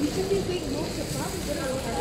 We should be big most of the problem.